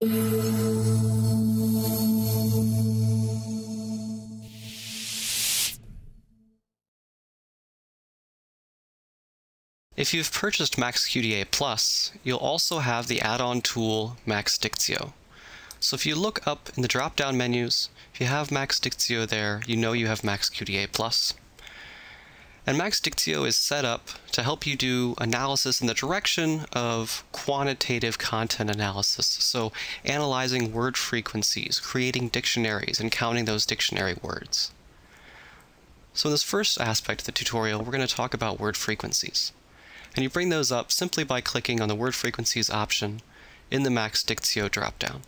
If you've purchased MaxQDA Plus, you'll also have the add-on tool MaxDictio. So if you look up in the drop-down menus, if you have MaxDictio there, you know you have MaxQDA Plus. And MaxDictio is set up to help you do analysis in the direction of quantitative content analysis. So analyzing word frequencies, creating dictionaries, and counting those dictionary words. So in this first aspect of the tutorial, we're going to talk about word frequencies and you bring those up simply by clicking on the word frequencies option in the MaxDictio dropdown.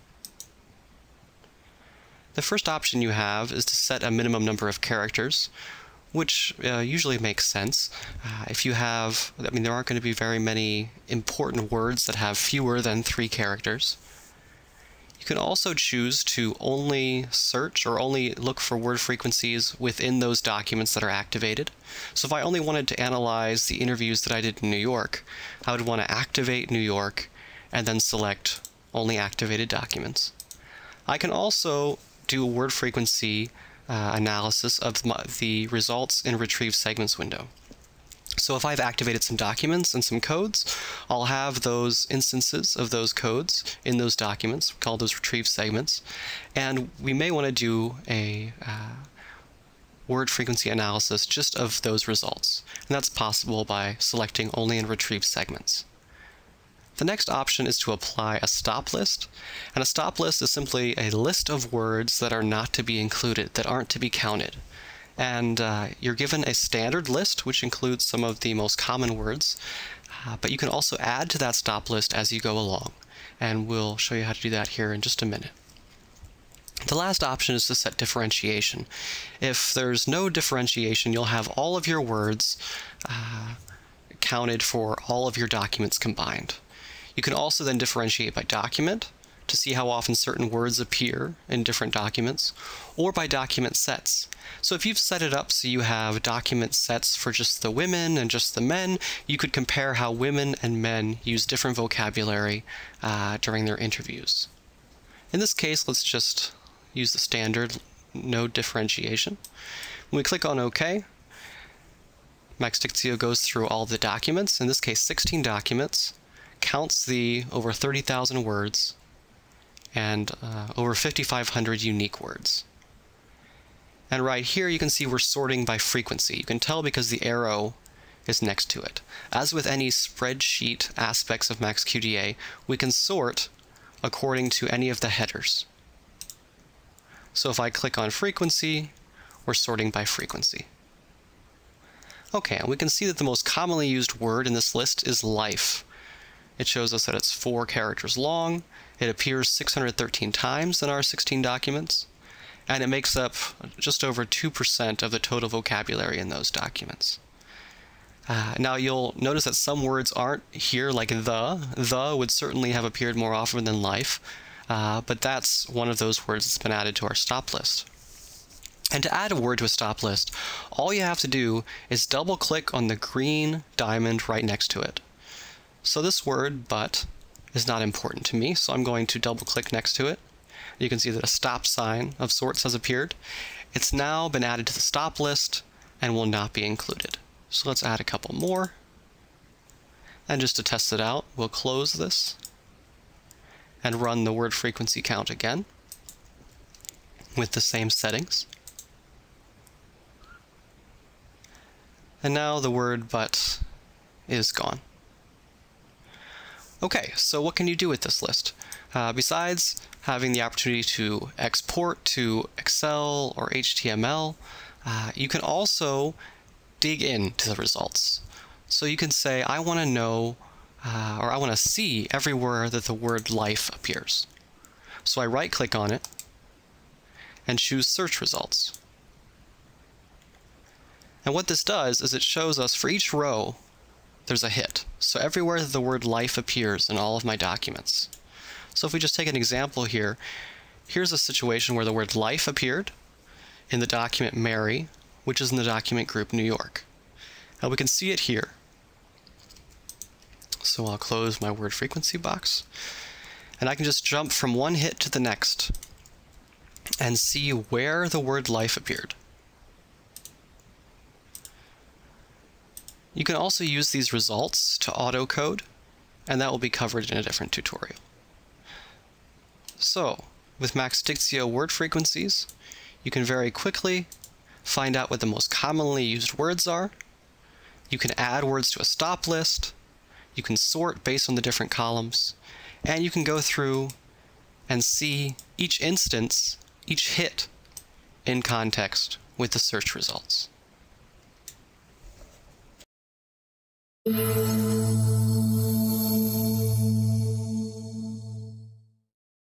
The first option you have is to set a minimum number of characters, which uh, usually makes sense. Uh, if you have, I mean, there aren't going to be very many important words that have fewer than three characters. You can also choose to only search or only look for word frequencies within those documents that are activated. So if I only wanted to analyze the interviews that I did in New York, I would want to activate New York and then select only activated documents. I can also do a word frequency uh, analysis of the results in retrieve segments window. So if I've activated some documents and some codes, I'll have those instances of those codes in those documents, call those retrieve segments, and we may want to do a uh, word frequency analysis just of those results. And that's possible by selecting only in retrieve segments. The next option is to apply a stop list. And a stop list is simply a list of words that are not to be included, that aren't to be counted and uh, you're given a standard list which includes some of the most common words uh, but you can also add to that stop list as you go along and we'll show you how to do that here in just a minute. The last option is to set differentiation. If there's no differentiation, you'll have all of your words uh, counted for all of your documents combined. You can also then differentiate by document, to see how often certain words appear in different documents, or by document sets. So if you've set it up so you have document sets for just the women and just the men, you could compare how women and men use different vocabulary uh, during their interviews. In this case, let's just use the standard no differentiation. When we click on OK, Max MaxDictio goes through all the documents, in this case 16 documents, counts the over 30,000 words, and uh, over 5,500 unique words. And right here you can see we're sorting by frequency. You can tell because the arrow is next to it. As with any spreadsheet aspects of MaxQDA, we can sort according to any of the headers. So if I click on frequency, we're sorting by frequency. Okay, and we can see that the most commonly used word in this list is life. It shows us that it's four characters long, it appears 613 times in our 16 documents, and it makes up just over 2% of the total vocabulary in those documents. Uh, now you'll notice that some words aren't here, like the. The would certainly have appeared more often than life, uh, but that's one of those words that's been added to our stop list. And to add a word to a stop list, all you have to do is double click on the green diamond right next to it. So this word, but, is not important to me, so I'm going to double click next to it. You can see that a stop sign of sorts has appeared. It's now been added to the stop list and will not be included. So let's add a couple more. And just to test it out, we'll close this and run the word frequency count again with the same settings. And now the word but is gone. Okay, so what can you do with this list? Uh, besides having the opportunity to export to Excel or HTML, uh, you can also dig into the results. So you can say, I want to know, uh, or I want to see everywhere that the word life appears. So I right click on it and choose search results. And what this does is it shows us for each row there's a hit. So everywhere the word life appears in all of my documents. So if we just take an example here, here's a situation where the word life appeared in the document Mary, which is in the document group New York. Now we can see it here. So I'll close my word frequency box. And I can just jump from one hit to the next and see where the word life appeared. You can also use these results to auto-code, and that will be covered in a different tutorial. So, with Max-Dictio word frequencies, you can very quickly find out what the most commonly used words are. You can add words to a stop list. You can sort based on the different columns. And you can go through and see each instance, each hit in context with the search results. Thank you.